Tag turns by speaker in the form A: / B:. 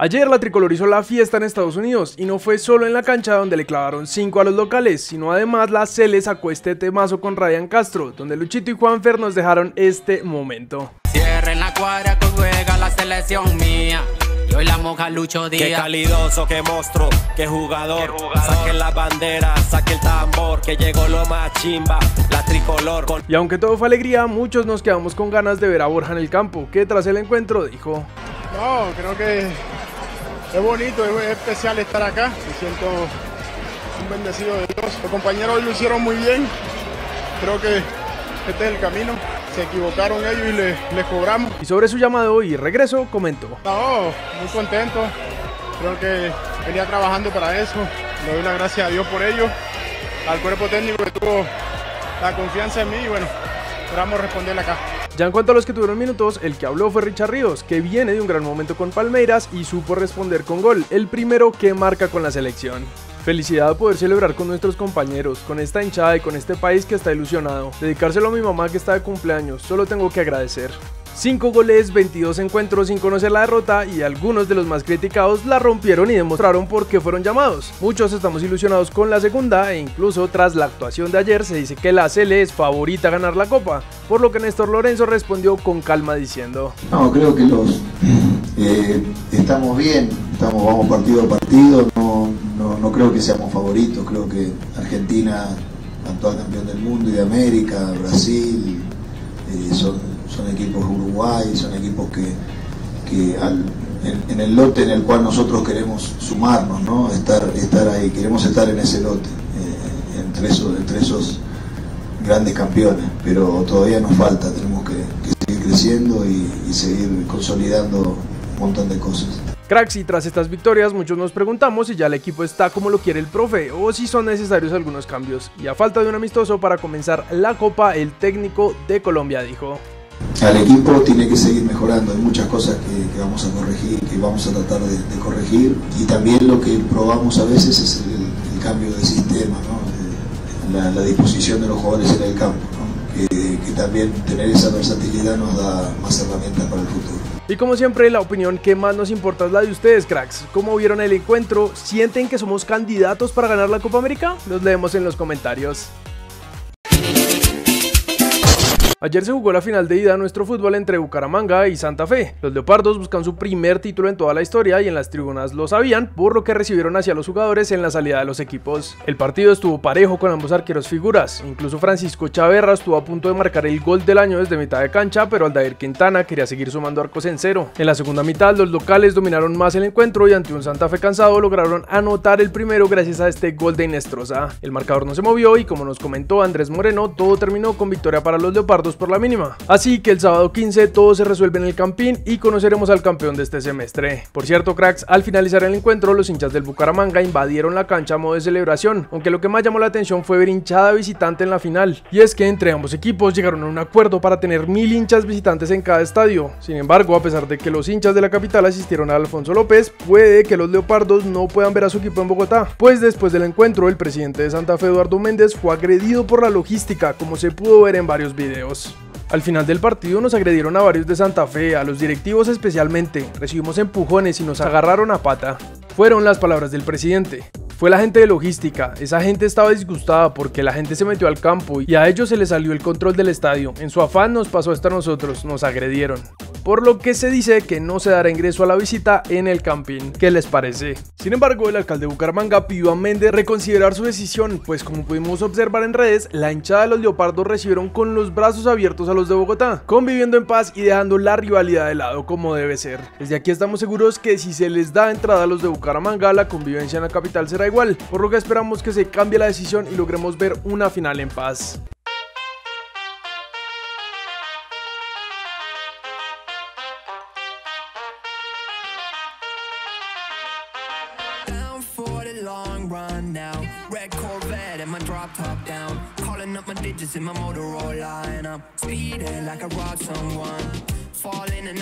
A: Ayer la tricolor hizo la fiesta en Estados Unidos y no fue solo en la cancha donde le clavaron 5 a los locales, sino además la Cele sacó este temazo con Ryan Castro, donde Luchito y Juanfer nos dejaron este momento.
B: Cierren la cuadra que juega la selección mía. Y hoy la moja Lucho Díaz.
C: Qué calidoso, qué monstruo, qué jugador. Saquen la bandera, saque el tambor, que llegó lo más chimba, la tricolor. Con...
A: Y aunque todo fue alegría, muchos nos quedamos con ganas de ver a Borja en el campo, que tras el encuentro dijo...
D: No, creo que es bonito, es especial estar acá. Me siento un bendecido de Dios. Los compañeros hoy lo hicieron muy bien. Creo que este es el camino. Se equivocaron ellos y les, cobramos.
A: Y sobre su llamado y regreso, comentó.
D: No, muy contento. Creo que venía trabajando para eso. Le doy la gracias a Dios por ello. Al cuerpo técnico que tuvo la confianza en mí y bueno, esperamos responderle acá.
A: Ya en cuanto a los que tuvieron minutos, el que habló fue Richard Ríos, que viene de un gran momento con Palmeiras y supo responder con gol, el primero que marca con la selección. Felicidad poder celebrar con nuestros compañeros, con esta hinchada y con este país que está ilusionado. Dedicárselo a mi mamá que está de cumpleaños, solo tengo que agradecer. 5 goles, 22 encuentros sin conocer la derrota y algunos de los más criticados la rompieron y demostraron por qué fueron llamados. Muchos estamos ilusionados con la segunda e incluso tras la actuación de ayer se dice que la Cele es favorita a ganar la copa, por lo que Néstor Lorenzo respondió con calma diciendo
E: No, creo que los eh, estamos bien, estamos, vamos partido a partido, no, no, creo que seamos favoritos, creo que Argentina, actual campeón del mundo y de América, Brasil, eh, son son equipos Uruguay, son equipos que, en, el lote en el cual nosotros queremos sumarnos, ¿no? estar, estar ahí, queremos estar en ese lote, eh, entre, esos, entre esos grandes campeones, pero todavía nos falta, tenemos que, seguir creciendo y, y seguir consolidando un montón de cosas.
A: Cracks, y tras estas victorias muchos nos preguntamos si ya el equipo está como lo quiere el profe o si son necesarios algunos cambios. Y a falta de un amistoso para comenzar la Copa, el técnico de Colombia dijo
E: al equipo tiene que seguir mejorando. Hay muchas cosas que, vamos a corregir, que vamos a tratar de, corregir. Y también lo que probamos a veces es el, cambio de sistema, ¿no? la, disposición de los jugadores en el campo. Que, que también tener esa versatilidad nos da más herramientas para el futuro.
A: Y como siempre, la opinión que más nos importa es la de ustedes, cracks. ¿Cómo vieron el encuentro? ¿Sienten que somos candidatos para ganar la Copa América? Los leemos en los comentarios. Ayer se jugó la final de ida a nuestro fútbol entre Bucaramanga y Santa Fe. Los Leopardos buscan su primer título en toda la historia y en las tribunas lo sabían por lo que recibieron hacia los jugadores en la salida de los equipos. El partido estuvo parejo con ambos arqueros figuras, incluso Francisco Chaverra estuvo a punto de marcar el gol del año desde mitad de cancha, pero Aldair Quintana quería seguir sumando arcos en cero. En la segunda mitad los locales dominaron más el encuentro y ante un Santa Fe cansado lograron anotar el primero gracias a este gol de Inestrosa. El marcador no se movió y como nos comentó Andrés Moreno, todo terminó con victoria para los Leopardos por la mínima. Así que el sábado 15 todo se resuelve en el Campín y conoceremos al campeón de este semestre. Por cierto, cracks, al finalizar el encuentro, los hinchas del Bucaramanga invadieron la cancha a modo de celebración, aunque lo que más llamó la atención fue ver hinchada visitante en la final. Y es que entre ambos equipos llegaron a un acuerdo para tener mil hinchas visitantes en cada estadio. Sin embargo, a pesar de que los hinchas de la capital asistieron a Alfonso López, puede que los Leopardos no puedan ver a su equipo en Bogotá, pues después del encuentro, el presidente de Santa Fe, Eduardo Méndez, fue agredido por la logística, como se pudo ver en varios videos. Al final del partido nos agredieron a varios de Santa Fe, a los directivos especialmente, recibimos empujones y nos agarraron a pata. Fueron las palabras del presidente. Fue la gente de logística, esa gente estaba disgustada porque la gente se metió al campo y a ellos se les salió el control del estadio. En su afán nos pasó hasta nosotros, nos agredieron por lo que se dice que no se dará ingreso a la visita en el camping. ¿Qué les parece? Sin embargo, el alcalde de Bucaramanga pidió a Méndez reconsiderar su decisión, pues como pudimos observar en redes, la hinchada de los leopardos recibieron con los brazos abiertos a los de Bogotá, conviviendo en paz y dejando la rivalidad de lado como debe ser. Desde aquí estamos seguros que si se les da entrada a los de Bucaramanga, la convivencia en la capital será igual, por lo que esperamos que se cambie la decisión y logremos ver una final en paz. Red Corvette and my drop top down. Calling up my digits in my Motorola and I'm speeding like I robbed someone. Falling and